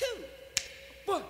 two, one.